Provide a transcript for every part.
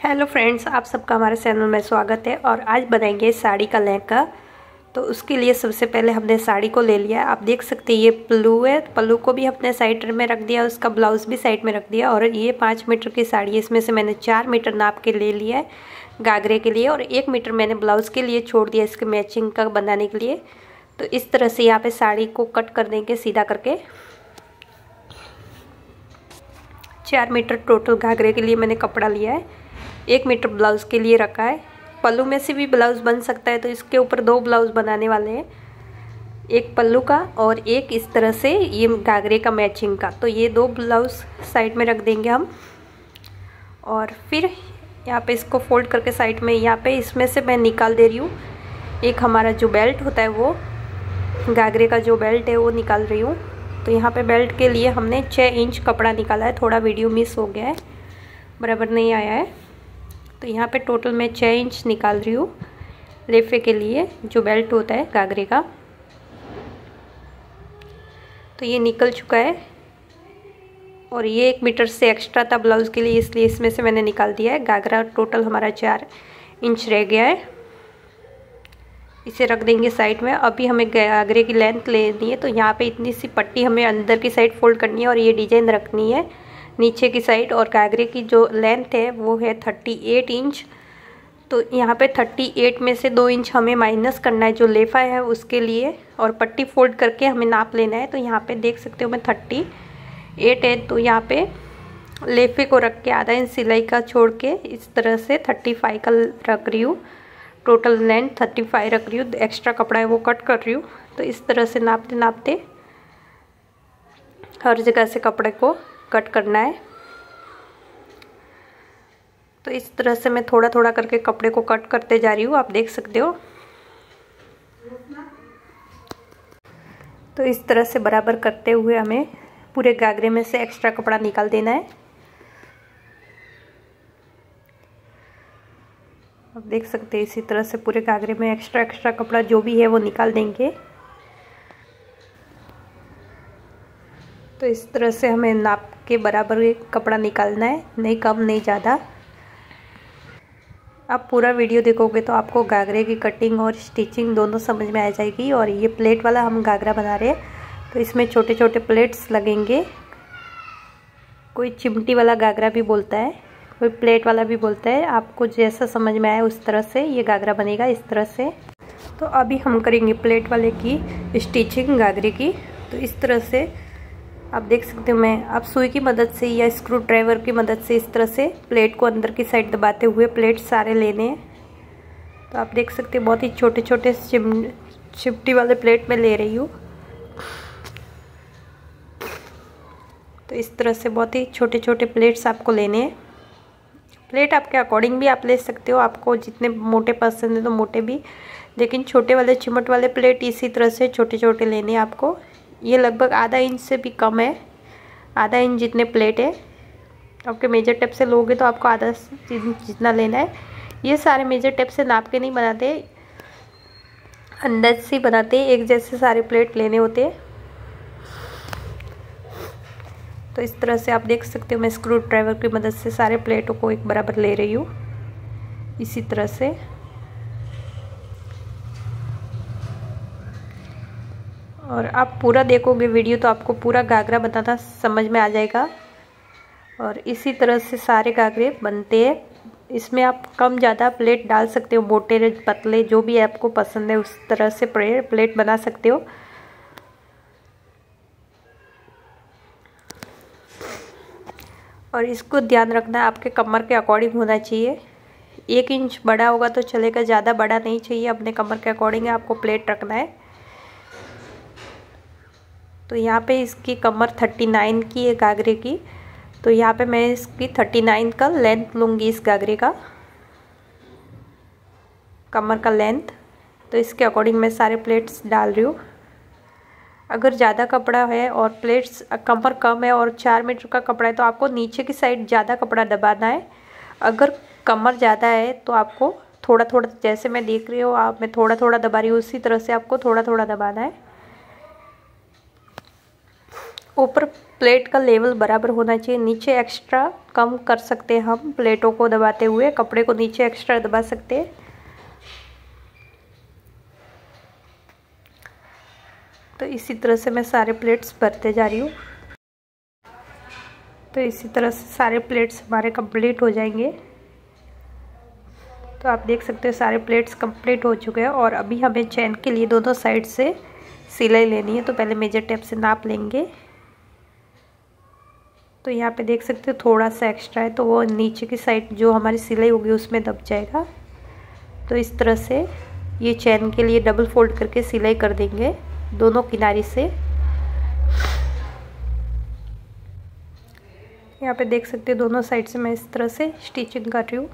Hello friends आप सबका हमारे चैनल में स्वागत है और आज बनाएँगे साड़ी का लहंगा। तो उसके लिए सबसे पहले हमने साड़ी को ले लिया। आप देख सकते हैं, ये पल्लू है पल्लू को भी हमने साइड में रख दिया, उसका ब्लाउज भी साइड में रख दिया और ये पाँच मीटर की साड़ी है। इसमें से मैंने चार मीटर नाप के ले लिया है गागरे के लिए और एक मीटर मैंने ब्लाउज़ के लिए छोड़ दिया इसके मैचिंग का बनाने के लिए। तो इस तरह से यहाँ पर साड़ी को कट कर देंगे सीधा करके चार मीटर टोटल घाघरे के लिए मैंने कपड़ा लिया है। एक मीटर ब्लाउज़ के लिए रखा है। पल्लू में से भी ब्लाउज़ बन सकता है तो इसके ऊपर दो ब्लाउज़ बनाने वाले हैं। एक पल्लू का और एक इस तरह से ये घाघरे का मैचिंग का। तो ये दो ब्लाउज़ साइड में रख देंगे हम। और फिर यहाँ पे इसको फोल्ड करके साइड में, यहाँ पे इसमें से मैं निकाल दे रही हूँ। एक हमारा जो बेल्ट होता है वो, घाघरे का जो बेल्ट है वो निकाल रही हूँ। तो यहाँ पे बेल्ट के लिए हमने छः इंच कपड़ा निकाला है, थोड़ा वीडियो मिस हो गया है। बराबर नहीं आया है। तो यहाँ पे टोटल मैं छः इंच निकाल रही हूँ लेफे के लिए, जो बेल्ट होता है गागरे का। तो ये निकल चुका है और ये एक मीटर से एक्स्ट्रा था ब्लाउज़ के लिए, इसलिए इसमें से मैंने निकाल दिया है। गागरा टोटल हमारा चार इंच रह गया है। इसे रख देंगे साइड में। अभी हमें गागरे की लेंथ लेनी है तो यहाँ पे इतनी सी पट्टी हमें अंदर की साइड फोल्ड करनी है और ये डिज़ाइन रखनी है। नीचे की साइड और घाघरे की जो लेंथ है, वो है थर्टी एट इंच। तो यहाँ पे थर्टी एट में से दो इंच हमें माइनस करना है जो लेफा है उसके लिए और पट्टी फोल्ड करके हमें नाप लेना है। तो यहाँ पे देख सकते हो मैं थर्टी एट है तो यहाँ पे लेफे को रख के आधा इंच सिलाई का छोड़ के इस तरह से थर्टी फाइव का रख रही हूँ। टोटल लेंथ थर्टी फाइव रख रही हूँ, एक्स्ट्रा कपड़ा है वो कट कर रही हूँ। तो इस तरह से नापते नापते हर जगह से कपड़े को कट करना है। तो इस तरह से मैं थोड़ा थोड़ा करके कपड़े को कट करते जा रही हूँ, आप देख सकते हो। तो इस तरह से बराबर करते हुए हमें पूरे गागरे में से एक्स्ट्रा कपड़ा निकाल देना है। आप देख सकते हैं, इसी तरह से पूरे गागरे में एक्स्ट्रा एक्स्ट्रा कपड़ा जो भी है वो निकाल देंगे। तो इस तरह से हमें नाप के बराबर कपड़ा निकालना है, नहीं कम, नहीं ज़्यादा। आप पूरा वीडियो देखोगे तो आपको घाघरे की कटिंग और स्टिचिंग दोनों समझ में आ जाएगी और ये प्लेट वाला हम घाघरा बना रहे हैं। तो इसमें छोटे छोटे प्लेट्स लगेंगे। कोई चिमटी वाला घाघरा भी बोलता है, कोई प्लेट वाला भी बोलता है। आपको जैसा समझ में आए उस तरह से ये घाघरा बनेगा, इस तरह से। तो अभी हम करेंगे प्लेट वाले की स्टिचिंग घाघरे की। तो इस तरह से आप देख सकते हो मैं, आप सुई की मदद से या स्क्रू ड्राइवर की मदद से इस तरह से प्लेट को अंदर की साइड दबाते हुए प्लेट सारे लेने हैं। तो आप देख सकते हो बहुत ही छोटे छोटे चिमटी वाले प्लेट में ले रही हूँ। तो इस तरह से बहुत ही छोटे छोटे प्लेट्स आपको लेने हैं। प्लेट आपके अकॉर्डिंग भी आप ले सकते हो, आपको जितने मोटे पसंद है तो मोटे भी, लेकिन छोटे वाले, चिमट वाले प्लेट इसी तरह से छोटे छोटे लेने आपको। ये लगभग आधा इंच से भी कम है। आधा इंच जितने प्लेट है। आपके मेजर टेप से लोगे तो आपको आधा जितना लेना है। ये सारे मेजर टेप से नाप के नहीं बनाते। अंदाज से बनाते। एक जैसे सारे प्लेट लेने होते तो इस तरह से आप देख सकते हो मैं स्क्रू ड्राइवर की मदद से सारे प्लेटों को एक बराबर ले रही हूँ। इसी तरह से। और आप पूरा देखोगे वीडियो तो आपको पूरा घाघरा बनाना समझ में आ जाएगा। और इसी तरह से सारे घाघरे बनते हैं। इसमें आप कम ज़्यादा प्लेट डाल सकते हो, मोटे पतले जो भी आपको पसंद है, उस तरह से प्लेट बना सकते हो। और इसको ध्यान रखना, आपके कमर के अकॉर्डिंग होना चाहिए। एक इंच बड़ा होगा तो चलेगा, ज़्यादा बड़ा नहीं चाहिए। अपने कमर के अकॉर्डिंग आपको प्लेट रखना है। तो यहाँ पे इसकी कमर थर्टी नाइन की है गागरे की। तो यहाँ पे मैं इसकी थर्टी नाइन का लेंथ लूँगी इस गागरे का। कमर का लेंथ। तो इसके अकॉर्डिंग मैं सारे प्लेट्स डाल रही हूँ। अगर ज़्यादा कपड़ा है और प्लेट्स, कमर कम है और चार मीटर का कपड़ा है तो आपको नीचे की साइड ज़्यादा कपड़ा दबाना है। अगर कमर ज़्यादा है तो आपको थोड़ा थोड़ा जैसे मैं देख रही हूँ, आप, मैं थोड़ा थोड़ा दबा रही हूँ, उसी तरह से आपको थोड़ा थोड़ा दबाना है। ऊपर प्लेट का लेवल बराबर होना चाहिए। नीचे एक्स्ट्रा कम कर सकते हैं हम। प्लेटों को दबाते हुए, कपड़े को नीचे एक्स्ट्रा दबा सकते हैं। तो इसी तरह से मैं सारे प्लेट्स भरते जा रही हूँ। तो इसी तरह से सारे प्लेट्स हमारे कंप्लीट हो जाएँगे। तो आप देख सकते हो सारे प्लेट्स कंप्लीट हो चुके हैं और अभी हमें चैन के लिए दोनों साइड से सिलाई लेनी है। तो पहले मेजर टेप से नाप लेंगे। तो यहाँ पे देख सकते हो थोड़ा सा एक्स्ट्रा है तो वो नीचे की साइड जो हमारी सिलाई होगी उसमें दब जाएगा। तो इस तरह से ये चैन के लिए डबल फोल्ड करके सिलाई कर देंगे दोनों किनारे से। यहाँ पे देख सकते हो दोनों साइड से मैं इस तरह से स्टिचिंग कर रही हूँ।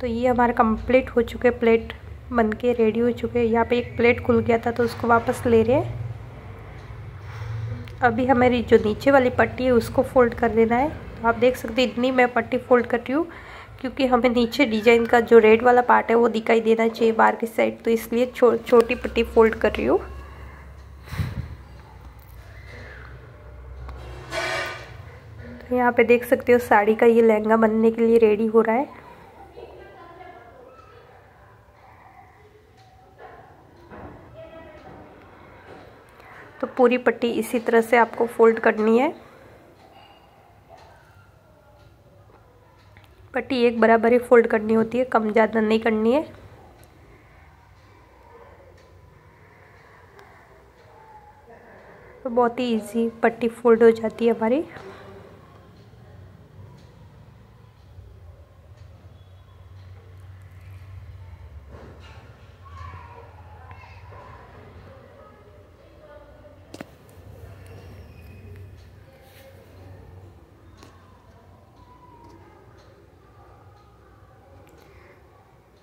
तो ये हमारा कंप्लीट हो चुके प्लेट बन के रेडी हो चुके। यहाँ पे एक प्लेट खुल गया था तो उसको वापस ले रहे हैं। अभी हमारी जो नीचे वाली पट्टी है उसको फोल्ड कर देना है। तो आप देख सकते हैं इतनी मैं पट्टी फोल्ड कर रही हूँ क्योंकि हमें नीचे डिज़ाइन का जो रेड वाला पार्ट है वो दिखाई देना चाहिए बाहर की साइड तो इसलिए छो, छोटी पट्टी फोल्ड कर रही हूँ। तो यहाँ पे देख सकते हो साड़ी का ये लहंगा बनने के लिए रेडी हो रहा है। पूरी पट्टी इसी तरह से आपको फोल्ड करनी है। पट्टी एक बराबर ही फोल्ड करनी होती है, कम ज़्यादा नहीं करनी है। तो बहुत ही इजी पट्टी फोल्ड हो जाती है हमारी।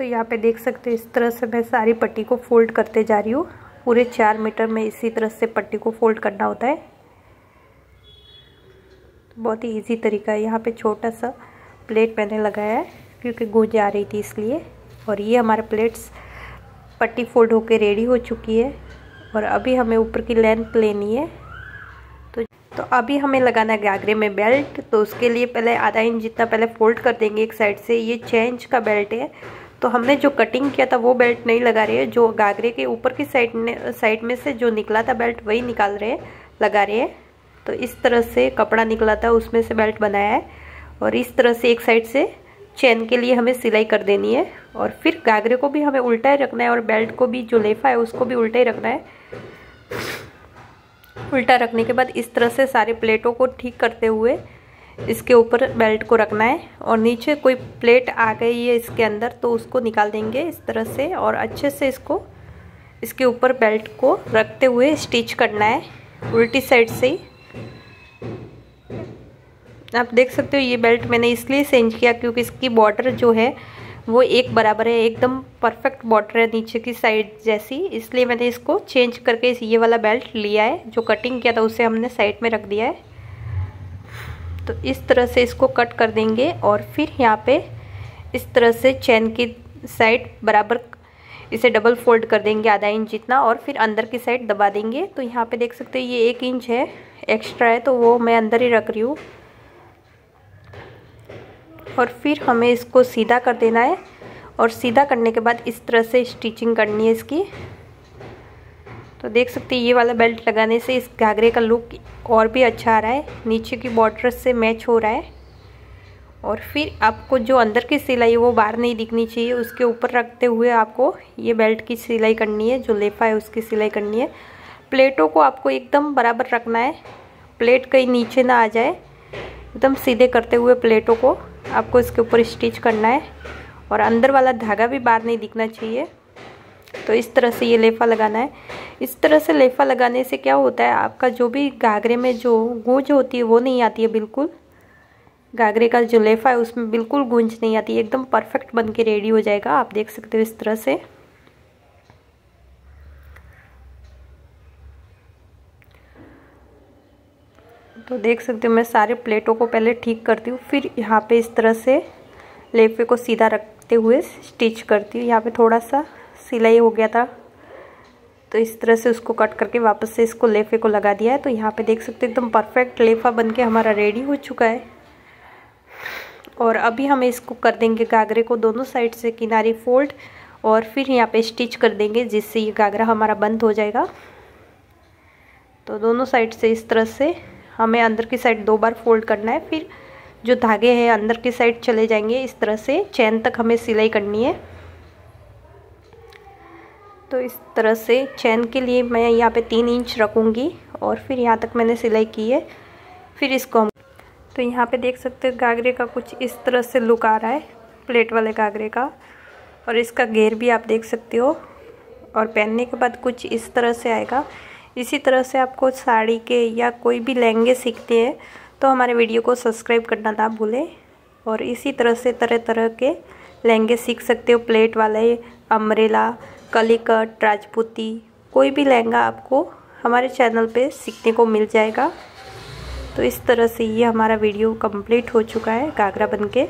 तो यहाँ पे देख सकते हो इस तरह से मैं सारी पट्टी को फोल्ड करते जा रही हूँ। पूरे चार मीटर में इसी तरह से पट्टी को फोल्ड करना होता है। तो बहुत ही इजी तरीका है। यहाँ पे छोटा सा प्लेट मैंने लगाया है, क्योंकि गूंज आ रही थी इसलिए। और ये हमारे प्लेट्स पट्टी फोल्ड होके रेडी हो चुकी है। और अभी हमें ऊपर की लेंथ लेनी है। तो तो अभी हमें लगाना है गागरे में बेल्ट तो उसके लिए पहले आधा इंच जितना पहले फोल्ड कर देंगे एक साइड से। ये चेंज का बेल्ट है। तो हमने जो कटिंग किया था, वो बेल्ट नहीं लगा रहे हैं। जो गागरे के ऊपर की साइड साइड में से जो निकला था बेल्ट वही निकाल रहे हैं, लगा रहे हैं। तो इस तरह से कपड़ा निकला था, उसमें से बेल्ट बनाया है। और इस तरह से एक साइड से चैन के लिए हमें सिलाई कर देनी है। और फिर गागरे को भी हमें उल्टा ही रखना है और बेल्ट को भी, जो लेफा है, उसको भी उल्टा ही रखना है। उल्टा रखने के बाद इस तरह से सारे प्लेटों को ठीक करते हुए इसके ऊपर बेल्ट को रखना है और नीचे कोई प्लेट आ गई है इसके अंदर तो उसको निकाल देंगे इस तरह से और अच्छे से इसको, इसके ऊपर बेल्ट को रखते हुए स्टिच करना है उल्टी साइड से ही। आप देख सकते हो ये बेल्ट मैंने इसलिए चेंज किया क्योंकि इसकी बॉर्डर जो है वो एक बराबर है, एकदम परफेक्ट बॉर्डर है नीचे की साइड जैसी। इसलिए मैंने इसको चेंज करके ये वाला बेल्ट लिया है, जो कटिंग किया था उसे हमने साइड में रख दिया है। तो इस तरह से इसको कट कर देंगे और फिर यहाँ पे इस तरह से चैन की साइड बराबर इसे डबल फोल्ड कर देंगे आधा इंच जितना और फिर अंदर की साइड दबा देंगे। तो यहाँ पे देख सकते हैं ये एक इंच है एक्स्ट्रा है तो वो मैं अंदर ही रख रही हूँ। और फिर हमें इसको सीधा कर देना है और सीधा करने के बाद इस तरह से स्टिचिंग करनी है इसकी। तो देख सकते हैं, ये वाला बेल्ट लगाने से इस घाघरे का लुक और भी अच्छा आ रहा है। नीचे की बॉर्डर से मैच हो रहा है। और फिर आपको जो अंदर की सिलाई वो बाहर नहीं दिखनी चाहिए। उसके ऊपर रखते हुए आपको ये बेल्ट की सिलाई करनी है, जो लेफा है, उसकी सिलाई करनी है। प्लेटों को आपको एकदम बराबर रखना है। प्लेट कहीं नीचे ना आ जाए। एकदम सीधे करते हुए प्लेटों को आपको इसके ऊपर स्टिच करना है। और अंदर वाला धागा भी बाहर नहीं दिखना चाहिए। तो इस तरह से ये लेफा लगाना है। इस तरह से लेफा लगाने से क्या होता है, आपका जो भी घाघरे में जो गूंज होती है, वो नहीं आती है बिल्कुल। घाघरे का जो लेफा है, उसमें बिल्कुल गूंज नहीं आती, एकदम परफेक्ट बन के रेडी हो जाएगा। आप देख सकते हो इस तरह से। तो देख सकते हो मैं सारे प्लेटों को पहले ठीक करती हूँ, फिर यहाँ पे इस तरह से लेफे को सीधा रखते हुए स्टिच करती हूँ। यहाँ पे थोड़ा सा सिलाई हो गया था। तो इस तरह से उसको कट करके वापस से इसको लेफे को लगा दिया है। तो यहाँ पे देख सकते हैं, एकदम परफेक्ट लेफा बन के हमारा रेडी हो चुका है। और अभी हम इसको कर देंगे गागरे को दोनों साइड से किनारे फोल्ड और फिर यहाँ पे स्टिच कर देंगे, जिससे ये गागरा हमारा बंद हो जाएगा। तो दोनों साइड से इस तरह से हमें अंदर की साइड दो बार फोल्ड करना है। फिर जो धागे हैं, अंदर की साइड चले जाएँगे। इस तरह से चैन तक हमें सिलाई करनी है। तो इस तरह से चैन के लिए मैं यहाँ पे तीन इंच रखूँगी और फिर यहाँ तक मैंने सिलाई की है। फिर इसको हम तो यहाँ पे देख सकते हैं गागरे का कुछ इस तरह से लुक आ रहा है, प्लेट वाले गागरे का। और इसका घेर भी आप देख सकते हो। और पहनने के बाद कुछ इस तरह से आएगा। इसी तरह से आपको साड़ी के या कोई भी लहंगे सीखते हैं तो हमारे वीडियो को सब्सक्राइब करना ना भूलें। और इसी तरह से तरह तरह के लहंगे सीख सकते हो, प्लेट वाले, अम्ब्रेला कलिकट, राजपूती, कोई भी लहंगा आपको हमारे चैनल पे सीखने को मिल जाएगा। तो इस तरह से ये हमारा वीडियो कंप्लीट हो चुका है, घाघरा बनके